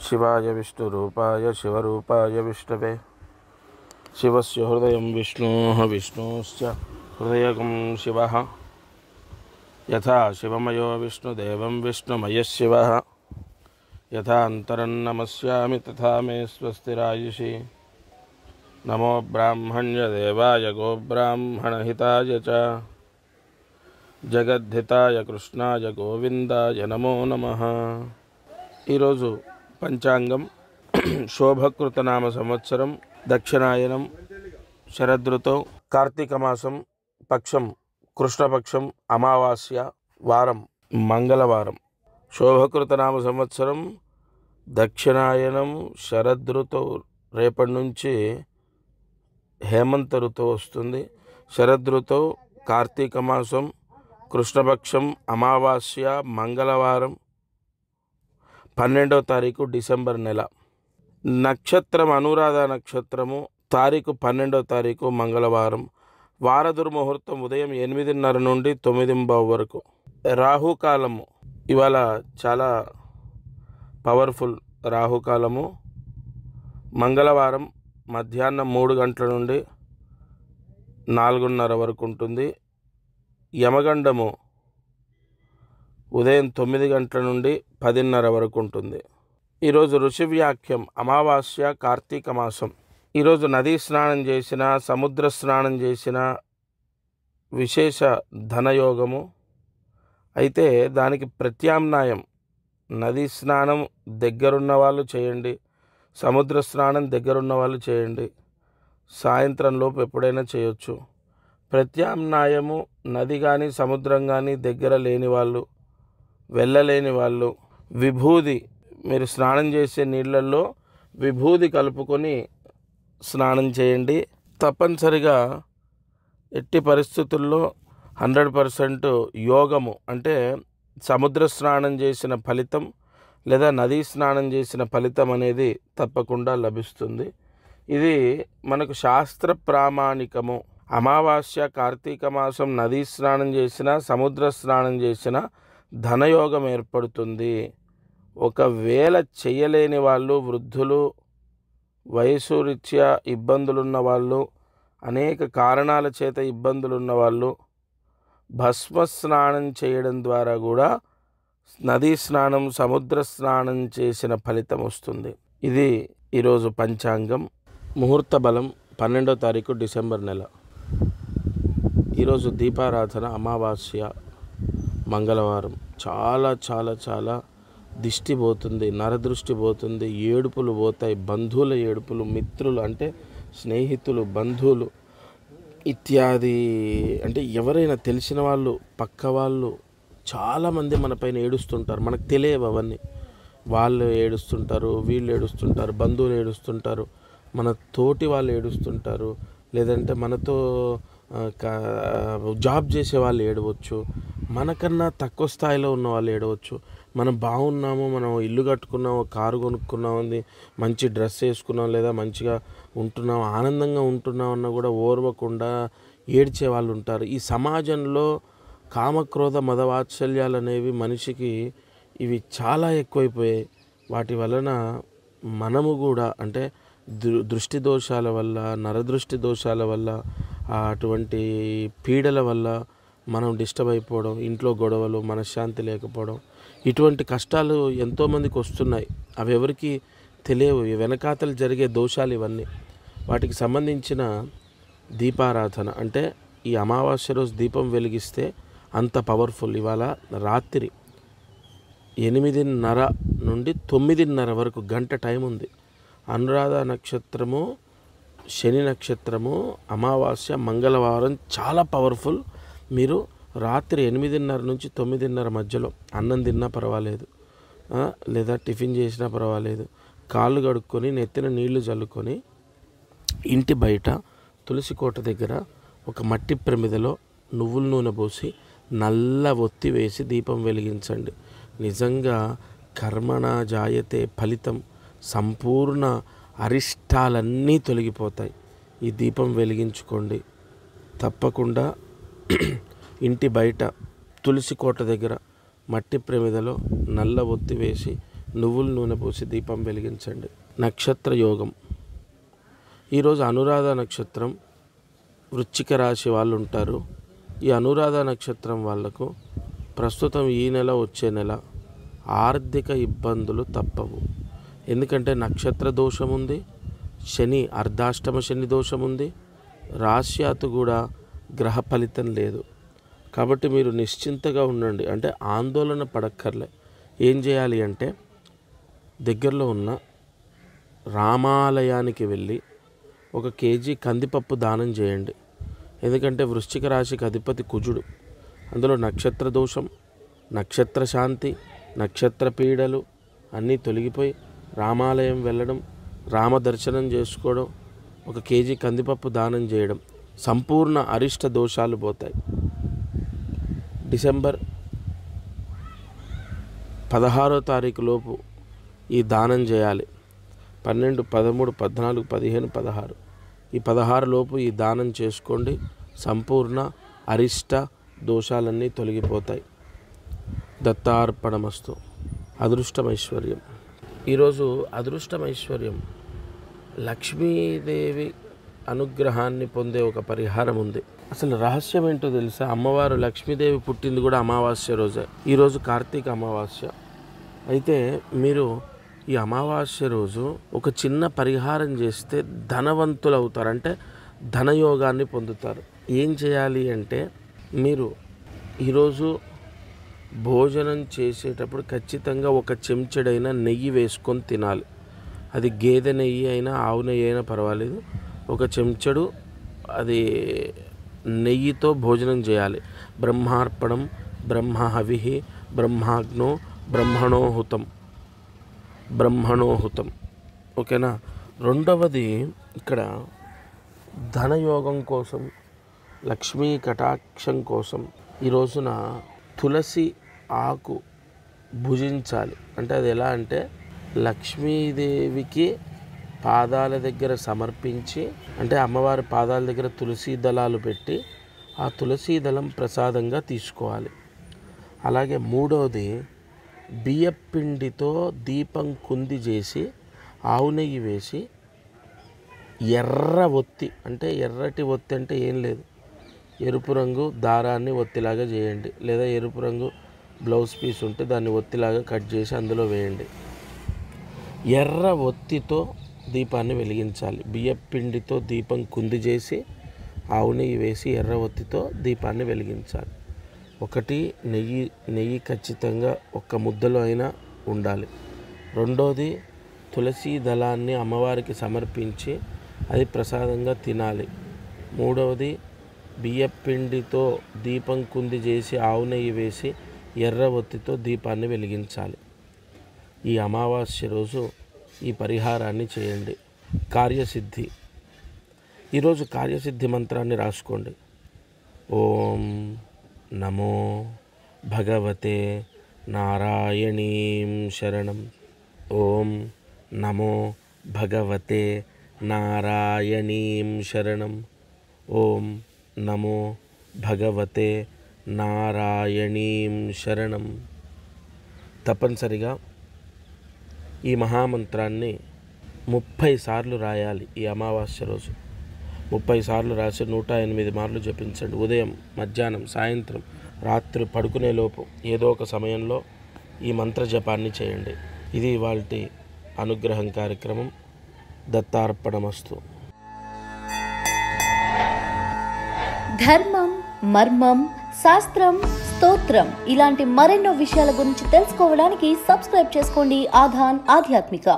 शिवाय विष्णुरूपाय शिवरूपाय विष्णवे शिवस्य हृदयं विष्णोः विष्णोश्च हृदयगं शिवः यथा शिवमयो विष्णुदेवं विष्णुमयः शिवः यथा अन्तरन्नमस्यामि तथा मे स्वस्तिरायुषि नमो ब्राह्मण्यदेवाय गोब्राह्मणहिताय च జగద్ధితాయ కృష్ణాయ గోవిందాయ నమో నమ ఈరోజు పంచాంగం శోభకృతనామ సంవత్సరం దక్షిణాయనం శరదృతో కార్తీక మాసం పక్షం కృష్ణపక్షం అమావాస్య వారం మంగళవారం. శోభకృతనామ సంవత్సరం దక్షిణాయనం శరదృతో రేపటి నుంచి హేమంత ఋతువు వస్తుంది. శరదృతో కార్తీక మాసం కృష్ణపక్షం అమావాస్య మంగళవారం పన్నెండో తారీఖు డిసెంబర్ నెల. నక్షత్రం అనురాధ నక్షత్రము తారీఖు పన్నెండో తారీఖు మంగళవారం. వారదుర్ముహూర్తం ఉదయం ఎనిమిదిన్నర నుండి తొమ్మిదింబావు వరకు. రాహుకాలము ఇవాళ చాలా పవర్ఫుల్ రాహుకాలము. మంగళవారం మధ్యాహ్నం మూడు గంటల నుండి నాలుగున్నర వరకు ఉంటుంది. యమగండము ఉదయం తొమ్మిది గంటల నుండి పదిన్నర వరకు ఉంటుంది. ఈరోజు ఋషివ్యాఖ్యం అమావాస్య కార్తీక మాసం. ఈరోజు నదీ స్నానం చేసిన సముద్ర స్నానం చేసిన విశేష ధనయోగము. అయితే దానికి ప్రత్యామ్నాయం నదీ స్నానం దగ్గరున్న వాళ్ళు చేయండి సముద్ర స్నానం దగ్గరున్న వాళ్ళు చేయండి సాయంత్రం లోపు ఎప్పుడైనా చేయొచ్చు. ప్రత్యామ్నాయము నది కానీ సముద్రం కానీ దగ్గర లేని వాళ్ళు వెళ్ళలేని వాళ్ళు. విభూది మీరు స్నానం చేసే నీళ్ళల్లో విభూది కలుపుకొని స్నానం చేయండి. తప్పనిసరిగా ఎట్టి పరిస్థితుల్లో హండ్రెడ్ పర్సెంట్ యోగము అంటే సముద్ర స్నానం చేసిన ఫలితం లేదా నదీ స్నానం చేసిన ఫలితం అనేది తప్పకుండా లభిస్తుంది. ఇది మనకు శాస్త్ర ప్రామాణికము. అమావాస్య కార్తీక మాసం నదీ స్నానం చేసిన సముద్ర స్నానం చేసిన ధనయోగం ఏర్పడుతుంది. ఒకవేళ చేయలేని వాళ్ళు వృద్ధులు వయసు రీత్యా ఇబ్బందులున్న వాళ్ళు అనేక కారణాల చేత ఇబ్బందులున్న వాళ్ళు భస్మ స్నానం చేయడం ద్వారా కూడా నదీ స్నానం సముద్ర స్నానం చేసిన ఫలితం వస్తుంది. ఇది ఈరోజు పంచాంగం. ముహూర్త బలం పన్నెండో తారీఖు డిసెంబర్ నెల. ఈరోజు దీపారాధన అమావాస్య మంగళవారం. చాలా చాలా చాలా దిష్టి పోతుంది నరదృష్టి పోతుంది ఏడుపులు పోతాయి బంధువుల ఏడుపులు మిత్రులు అంటే స్నేహితులు బంధువులు ఇత్యాది అంటే ఎవరైనా తెలిసిన వాళ్ళు పక్క వాళ్ళు చాలామంది మనపైన ఏడుస్తుంటారు. మనకు తెలియవు అవన్నీ. వాళ్ళు ఏడుస్తుంటారు వీళ్ళు ఏడుస్తుంటారు బంధువులు ఏడుస్తుంటారు. మన తోటి వాళ్ళు ఏడుస్తుంటారు. లేదంటే మనతో జాబ్ చేసే వాళ్ళు ఏడవచ్చు. మనకన్నా తక్కువ స్థాయిలో ఉన్న వాళ్ళు ఏడవచ్చు. మనం బాగున్నాము మనం ఇల్లు కట్టుకున్నాము కారు కొనుక్కున్నాము మంచి డ్రెస్ వేసుకున్నాం లేదా మంచిగా ఉంటున్నాం ఆనందంగా ఉంటున్నాం అన్న కూడా ఓర్వకుండా ఏడ్చే వాళ్ళు ఉంటారు. ఈ సమాజంలో కామక్రోధ మదవాత్సల్యాలు అనేవి మనిషికి ఇవి చాలా ఎక్కువైపోయాయి. వాటి వలన మనము కూడా అంటే దృష్టి దోషాల వల్ల నరదృష్టి దోషాల వల్ల అటువంటి పీడల వల్ల మనం డిస్టర్బ్ అయిపోవడం ఇంట్లో గొడవలు మనశ్శాంతి లేకపోవడం ఇటువంటి కష్టాలు ఎంతోమందికి వస్తున్నాయి. అవి ఎవరికి తెలియవు. వెనకాతలు జరిగే దోషాలు ఇవన్నీ. వాటికి సంబంధించిన దీపారాధన అంటే ఈ అమావాస్య రోజు దీపం వెలిగిస్తే అంత పవర్ఫుల్. ఇవాళ రాత్రి ఎనిమిదిన్నర నుండి తొమ్మిదిన్నర వరకు గంట టైం ఉంది. అనురాధ నక్షత్రము శని నక్షత్రము అమావాస్య మంగళవారం చాలా పవర్ఫుల్. మీరు రాత్రి ఎనిమిదిన్నర నుంచి తొమ్మిదిన్నర మధ్యలో అన్నం తిన్నా పర్వాలేదు. లేదా టిఫిన్ చేసినా పర్వాలేదు. కాళ్ళు కడుక్కొని నెత్తిన నీళ్ళు చల్లుకొని ఇంటి బయట తులసి కోట దగ్గర ఒక మట్టి ప్రమిదలో నువ్వుల నూనె పోసి నల్ల ఒత్తి వేసి దీపం వెలిగించండి. నిజంగా కర్మణ జాయతే ఫలితం. సంపూర్ణ అరిష్టాలన్నీ తొలగిపోతాయి. ఈ దీపం వెలిగించుకోండి. తప్పకుండా ఇంటి బయట తులసి కోట దగ్గర మట్టి ప్రమిదలో నల్ల ఒత్తి వేసి నువ్వుల నూనె పోసి దీపం వెలిగించండి. నక్షత్ర యోగం. ఈరోజు అనురాధ నక్షత్రం వృశ్చిక రాశి వాళ్ళు ఉంటారు. ఈ అనురాధ నక్షత్రం వాళ్ళకు ప్రస్తుతం ఈ నెల వచ్చే నెల ఆర్థిక ఇబ్బందులు తప్పవు. ఎందుకంటే నక్షత్ర దోషం ఉంది శని అర్ధాష్టమ శని దోషం ఉంది రాశ్యాతు కూడా గ్రహ ఫలితం లేదు. కాబట్టి మీరు నిశ్చింతగా ఉండండి. అంటే ఆందోళన పడక్కర్లే. ఏం చేయాలి అంటే దగ్గరలో ఉన్న రామాలయానికి వెళ్ళి ఒక కేజీ కందిపప్పు దానం చేయండి. ఎందుకంటే వృశ్చిక రాశికి అధిపతి కుజుడు. అందులో నక్షత్ర దోషం నక్షత్ర శాంతి నక్షత్ర పీడలు అన్నీ తొలగిపోయి రామాలయం వెళ్ళడం రామ దర్శనం చేసుకోవడం ఒక కేజీ కందిపప్పు దానం చేయడం సంపూర్ణ అరిష్ట దోషాలు పోతాయి. డిసెంబర్ పదహారో తారీఖు లోపు ఈ దానం చేయాలి. పన్నెండు పదమూడు పద్నాలుగు పదిహేను పదహారు. ఈ పదహారు లోపు ఈ దానం చేసుకోండి. సంపూర్ణ అరిష్ట దోషాలన్నీ తొలగిపోతాయి. దత్తార్పణమస్తు. అదృష్టమైశ్వర్యం. ఈరోజు అదృష్టమైశ్వర్యం. లక్ష్మీదేవి అనుగ్రహాన్ని పొందే ఒక పరిహారం ఉంది. అసలు రహస్యం ఏంటో తెలుసా? అమ్మవారు లక్ష్మీదేవి పుట్టింది కూడా అమావాస్య రోజే. ఈరోజు కార్తీక అమావాస్య. అయితే మీరు ఈ అమావాస్య రోజు ఒక చిన్న పరిహారం చేస్తే ధనవంతులు అవుతారు. అంటే ధనయోగాన్ని పొందుతారు. ఏం చేయాలి అంటే మీరు ఈరోజు భోజనం చేసేటప్పుడు ఖచ్చితంగా ఒక చెంచడైన నెయ్యి వేసుకొని తినాలి. అది గేదె నెయ్యి అయినా ఆవు నెయ్యి అయినా పర్వాలేదు. ఒక చెంచడు అది నెయ్యితో భోజనం చేయాలి. బ్రహ్మార్పణం బ్రహ్మ హవిహి బ్రహ్మాగ్నో బ్రహ్మణోహుతం. బ్రహ్మణోహుతం. ఓకేనా? రెండవది ఇక్కడ ధనయోగం కోసం లక్ష్మీ కటాక్షం కోసం ఈ రోజున తులసి ఆకు భుజించాలి. అంటే అది ఎలా అంటే లక్ష్మీదేవికి పాదాల దగ్గర సమర్పించి అంటే అమ్మవారి పాదాల దగ్గర తులసి దళాలు పెట్టి ఆ తులసి దళం ప్రసాదంగా తీసుకోవాలి. అలాగే మూడవది బియ్యపిండితో దీపం కుంది చేసి ఆవు నెయ్యి వేసి ఎర్ర ఒత్తి అంటే ఎర్రటి ఒత్తి అంటే ఏం లేదు. ఎరుపు రంగు దారాన్ని ఒత్తిలాగా చేయండి. లేదా ఎరుపు రంగు బ్లౌజ్ పీస్ ఉంటే దాన్ని ఒత్తిలాగా కట్ చేసి అందులో వేయండి. ఎర్ర ఒత్తితో దీపాన్ని వెలిగించాలి. బియ్యపిండితో దీపం కుంది చేసి ఆవు నెయ్యి వేసి ఎర్ర ఒత్తితో దీపాన్ని వెలిగించాలి. ఒకటి నెయ్యి నెయ్యి ఖచ్చితంగా ఒక్క ముద్దలో అయినా ఉండాలి. రెండోది తులసి దళాన్ని అమ్మవారికి సమర్పించి అది ప్రసాదంగా తినాలి. మూడవది బియ్యపిండితో దీపం కుంది చేసి ఆవు నెయ్యి వేసి ఎర్ర ఒత్తితో దీపాన్ని వెలిగించాలి. ఈ అమావాస్య రోజు ఈ పరిహారాన్ని చేయండి. కార్యసిద్ధి. ఈరోజు కార్యసిద్ధి మంత్రాన్ని రాసుకోండి. ఓం నమో భగవతే నారాయణీం శరణం. ఓం నమో భగవతే నారాయణీం శరణం. ఓం నమో భగవతే నారాయణీం శరణం. తప్పనిసరిగా ఈ మహామంత్రాన్ని ముప్పై సార్లు రాయాలి ఈ అమావాస్య రోజు. ముప్పై సార్లు రాసి నూట ఎనిమిది మార్లు జపించండి. ఉదయం మధ్యాహ్నం సాయంత్రం రాత్రి పడుకునే లోపు ఏదో ఒక సమయంలో ఈ మంత్ర జపాన్ని చేయండి. ఇది ఇవాళ అనుగ్రహం కార్యక్రమం. దత్తార్పణమస్తు. ధర్మం మర్మం శాస్త్రం స్తోత్రం ఇలాంటి మరెన్నో విషయాల గురించి తెలుసుకోవడానికి సబ్స్క్రైబ్ చేసుకోండి ఆధాన్ ఆధ్యాత్మిక.